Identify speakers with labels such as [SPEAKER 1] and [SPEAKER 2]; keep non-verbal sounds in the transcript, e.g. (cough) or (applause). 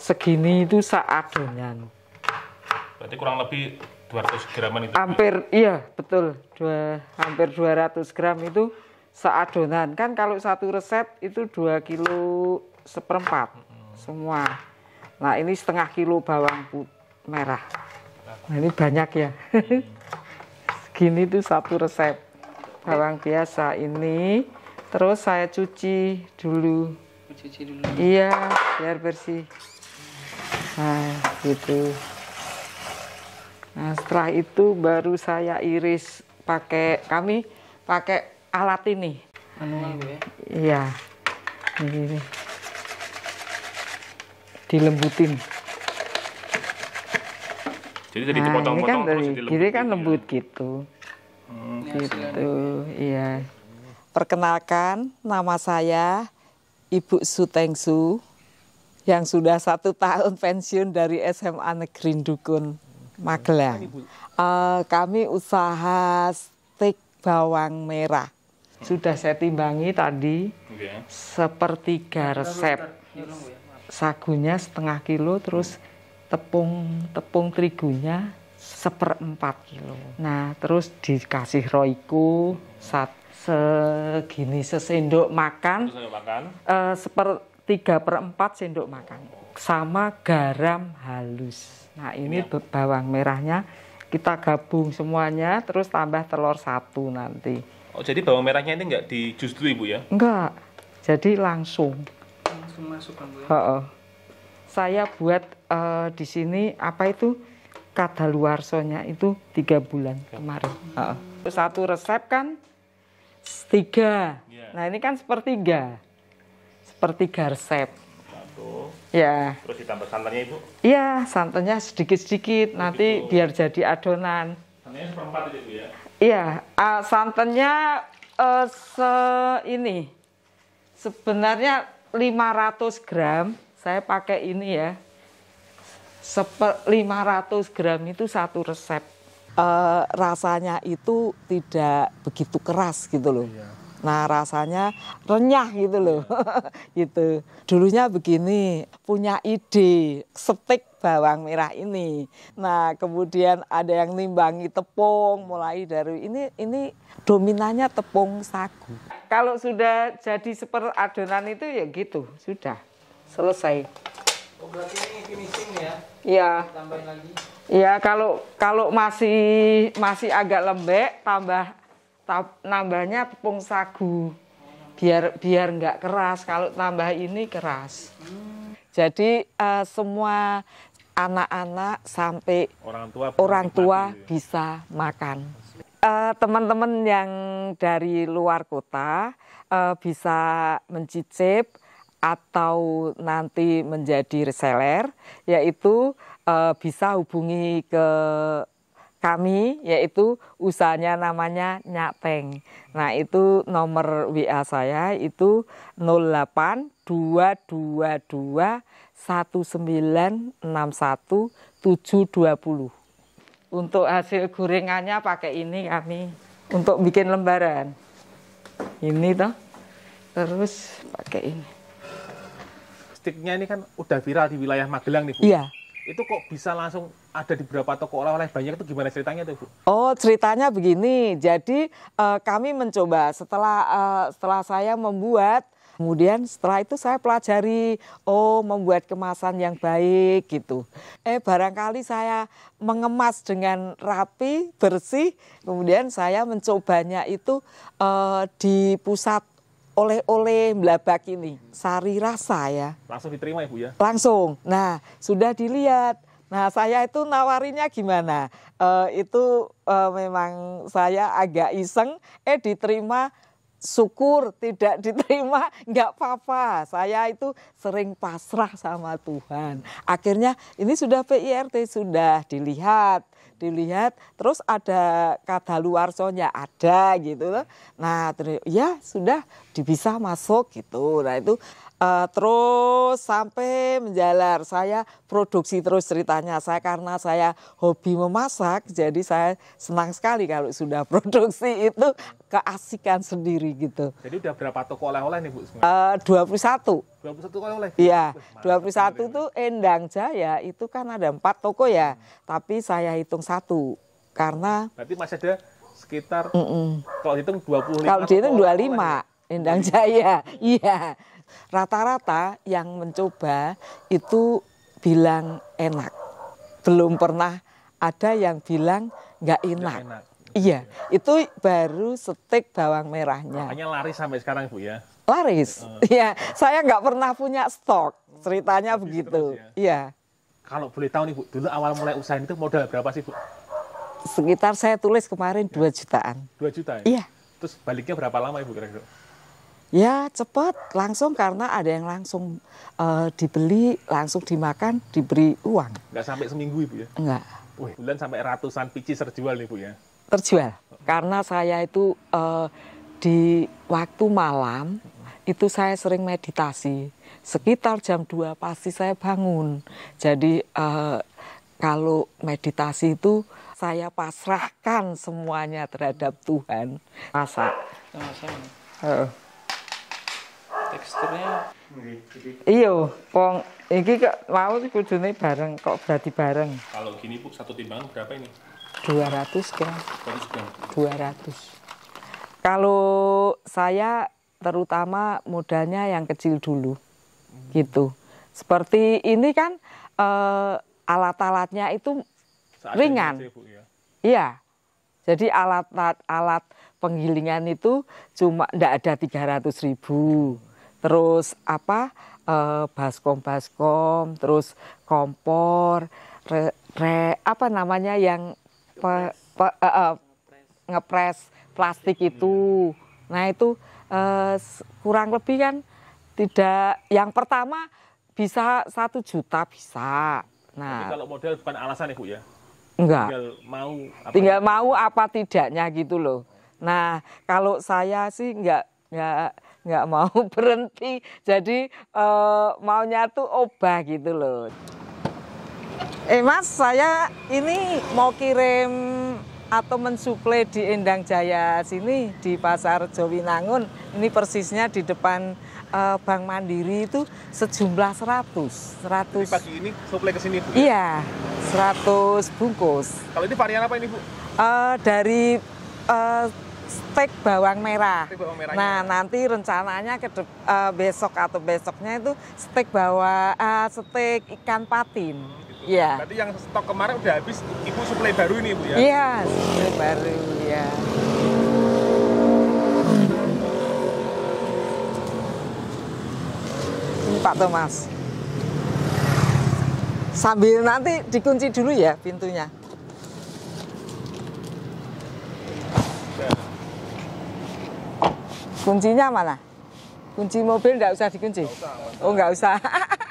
[SPEAKER 1] segini itu seadonyan.
[SPEAKER 2] Berarti kurang lebih 200 graman itu.
[SPEAKER 1] Hampir iya betul dua hampir 200 gram itu seadonan kan kalau satu resep itu dua kilo seperempat semua. Nah ini setengah kilo bawang putih merah. Nah ini banyak ya. (laughs) Segini tuh satu resep bawang biasa ini. Terus saya cuci dulu.
[SPEAKER 3] Cuci dulu.
[SPEAKER 1] Iya biar bersih. Nah gitu. Nah setelah itu baru saya iris pakai kami pakai alat ini.
[SPEAKER 3] Manual ya.
[SPEAKER 1] Iya. Ini. Dilembutin.
[SPEAKER 2] Jadi tadi
[SPEAKER 1] Nah, ini kan
[SPEAKER 2] dipotong-potong
[SPEAKER 1] dari kiri kan
[SPEAKER 2] ya.
[SPEAKER 1] lembut gitu.
[SPEAKER 3] Ini
[SPEAKER 1] Gitu,
[SPEAKER 3] hasilnya.
[SPEAKER 1] iya. Perkenalkan, nama saya Ibu Sutengsu yang sudah satu tahun pensiun dari SMA Negeri Dukun Magelang. Uh, kami usaha stik bawang merah. Sudah saya timbangi tadi sepertiga resep. Sagunya setengah kilo, terus tepung tepung terigunya seperempat kilo. Nah, terus dikasih roiku saat segini sesendok makan.
[SPEAKER 2] Sesendok makan.
[SPEAKER 1] Uh, seper 3 per 4 sendok makan sama garam halus. Nah ini ya. bawang merahnya kita gabung semuanya terus tambah telur satu nanti.
[SPEAKER 2] Oh jadi bawang merahnya ini nggak dijus dulu ibu ya?
[SPEAKER 1] Enggak, jadi langsung.
[SPEAKER 3] Langsung masuk kan bu ya?
[SPEAKER 1] Oh, oh. Saya buat uh, di sini apa itu kata luar sonya itu tiga bulan ya. kemarin. Satu resep kan tiga.
[SPEAKER 2] Ya.
[SPEAKER 1] Nah ini kan sepertiga sepertiga resep.
[SPEAKER 2] Satu.
[SPEAKER 1] Ya,
[SPEAKER 2] Terus ditambah santannya Ibu.
[SPEAKER 1] iya santannya sedikit-sedikit nanti biar jadi adonan.
[SPEAKER 2] Santannya seperempat aja Bu ya.
[SPEAKER 1] Iya, ah, santannya eh, se ini sebenarnya 500 gram. Saya pakai ini ya. Seper 500 gram itu satu resep. Eh, rasanya itu tidak begitu keras gitu loh. Nah rasanya renyah gitu loh. (laughs) gitu. Dulunya begini, punya ide stik bawang merah ini. Nah kemudian ada yang nimbangi tepung, mulai dari ini ini dominannya tepung sagu. Kalau sudah jadi seper adonan itu ya gitu, sudah selesai.
[SPEAKER 3] Oh berarti ini finishing ya.
[SPEAKER 1] Ya.
[SPEAKER 3] Tambahin lagi.
[SPEAKER 1] Ya kalau kalau masih masih agak lembek tambah ta- nambahnya tepung sagu biar biar nggak keras kalau tambah ini keras. Jadi eh, semua anak-anak sampai
[SPEAKER 2] Orang tua
[SPEAKER 1] orang tua
[SPEAKER 2] gitu ya.
[SPEAKER 1] bisa makan. Eh, Teman-teman yang dari luar kota eh, bisa mencicip atau nanti menjadi reseller, yaitu eh, bisa hubungi ke kami, yaitu usahanya namanya Nyateng. Nah itu nomor WA saya itu 08222 1961 720. Untuk hasil gorengannya pakai ini kami untuk bikin lembaran. Ini toh. Terus pakai ini.
[SPEAKER 2] Stiknya ini kan udah viral di wilayah Magelang nih Bu.
[SPEAKER 1] Iya.
[SPEAKER 2] Itu kok bisa langsung ada di beberapa toko oleh-oleh banyak itu gimana ceritanya tuh Bu?
[SPEAKER 1] Oh ceritanya begini, jadi eh, kami mencoba setelah eh, setelah saya membuat, kemudian setelah itu saya pelajari, oh membuat kemasan yang baik gitu. Eh barangkali saya mengemas dengan rapi, bersih, kemudian saya mencobanya itu eh, di pusat oleh-oleh Blabak ini, sari rasa ya
[SPEAKER 2] Langsung diterima ya Bu ya?
[SPEAKER 1] langsung. Nah, sudah dilihat. Nah, saya itu nawarinya gimana? Eh, itu eh, memang saya agak iseng, eh diterima syukur, tidak (laughs) diterima nggak apa-apa. Saya itu sering pasrah sama Tuhan. Akhirnya ini sudah PIRT sudah dilihat, dilihat, terus ada kadaluarsonya ada gitu loh. Nah, terus ya sudah bisa masuk gitu. Nah itu Eh, terus sampai menjalar saya produksi terus ceritanya saya karena saya hobi memasak jadi saya senang sekali kalau sudah (laughs) produksi itu keasikan sendiri gitu.
[SPEAKER 2] Jadi udah berapa toko oleh-oleh nih Bu?
[SPEAKER 1] Eh, 21
[SPEAKER 2] 21 toko oleh-oleh?
[SPEAKER 1] Iya,
[SPEAKER 2] Wah, mantap
[SPEAKER 1] 21
[SPEAKER 2] ini.
[SPEAKER 1] itu Endang Jaya itu kan ada empat toko ya, tapi saya hitung satu karena
[SPEAKER 2] Berarti masih ada sekitar
[SPEAKER 1] mm-mm.
[SPEAKER 2] kalau dihitung 25
[SPEAKER 1] kalau dihitung
[SPEAKER 2] toko oleh-oleh.
[SPEAKER 1] 25 Endang Jaya, (laughs) iya. Rata-rata yang mencoba itu bilang enak, belum pernah ada yang bilang nggak
[SPEAKER 2] Nggak
[SPEAKER 1] enak.
[SPEAKER 2] enak.
[SPEAKER 1] Iya, itu baru stek bawang merahnya.
[SPEAKER 2] Makanya laris sampai sekarang Bu ya.
[SPEAKER 1] Laris. Iya, saya nggak pernah punya stok. Ceritanya
[SPEAKER 2] Habis
[SPEAKER 1] begitu.
[SPEAKER 2] terus
[SPEAKER 1] Iya.
[SPEAKER 2] Kalau boleh tahu nih Bu, dulu awal mulai usaha itu modal berapa sih Bu?
[SPEAKER 1] Sekitar saya tulis kemarin 2 jutaan.
[SPEAKER 2] 2 juta ya?
[SPEAKER 1] Iya.
[SPEAKER 2] Terus baliknya berapa lama Ibu kira-kira?
[SPEAKER 1] Ya cepat, langsung karena ada yang langsung eh, dibeli, langsung dimakan, diberi uang.
[SPEAKER 2] Nggak sampai seminggu Ibu ya?
[SPEAKER 1] Enggak,
[SPEAKER 2] Wih, bulan sampai ratusan picis terjual nih Bu ya.
[SPEAKER 1] Terjual. Karena saya itu eh, di waktu malam, itu saya sering meditasi. Sekitar jam 2 pasti saya bangun. Jadi eh, kalau meditasi itu saya pasrahkan semuanya terhadap Tuhan. Masak.
[SPEAKER 3] Sama-sama.
[SPEAKER 1] Heeh.
[SPEAKER 3] Teksturnya
[SPEAKER 1] Iya, wong iki kok mau kudune bareng kok berarti bareng.
[SPEAKER 2] Kalau gini Bu, satu timbangan berapa ini?
[SPEAKER 1] 200 gram,
[SPEAKER 2] 100 gram.
[SPEAKER 1] 200. Kalau saya terutama modalnya yang kecil dulu. Gitu. Seperti ini kan eh, alat-alatnya itu
[SPEAKER 2] Seadanya
[SPEAKER 1] Ringan.
[SPEAKER 2] Bu, ya.
[SPEAKER 1] iya. Jadi alat alat penggilingan itu cuma ndak ada 300 ribu. Terus apa eh, baskom-baskom, terus kompor, re, re- apa namanya yang pe- pe- eh, eh, ngepres plastik itu. Nah itu s- kurang lebih kan tidak. Yang pertama bisa satu juta bisa.
[SPEAKER 2] Tapi
[SPEAKER 1] Nah
[SPEAKER 2] kalau modal bukan alasan ya Bu ya?
[SPEAKER 1] enggak
[SPEAKER 2] Tinggal mau apa
[SPEAKER 1] tinggal mau apa tidaknya gitu loh. Nah kalau saya sih nggak nggak nggak mau (laughs) berhenti, jadi eh, maunya tuh obah gitu loh. Eh mas, saya ini mau kirim atau mensuplai di Endang Jaya sini di Pasar Jowinangun. Ini persisnya di depan eh, Bank Mandiri itu sejumlah 100.
[SPEAKER 2] Jadi
[SPEAKER 1] 100
[SPEAKER 2] pagi ini suplai ke sini Bu. ya?
[SPEAKER 1] Iya, 100 bungkus.
[SPEAKER 2] Kalau ini varian apa ini Bu?
[SPEAKER 1] Eh, dari eh, steak bawang merah.
[SPEAKER 2] Steak bawang merahnya.
[SPEAKER 1] Nah, nanti rencananya ke eh, besok atau besoknya itu steak bawang eh, steak ikan patin. Iya.
[SPEAKER 2] Berarti yang stok kemarin udah habis, Ibu suplai baru ini Bu ya?
[SPEAKER 1] Iya, steak baru ya. Pak Thomas. Sambil nanti dikunci dulu ya pintunya. Kuncinya mana? Kunci mobil nggak usah dikunci? Oh nggak usah. (laughs)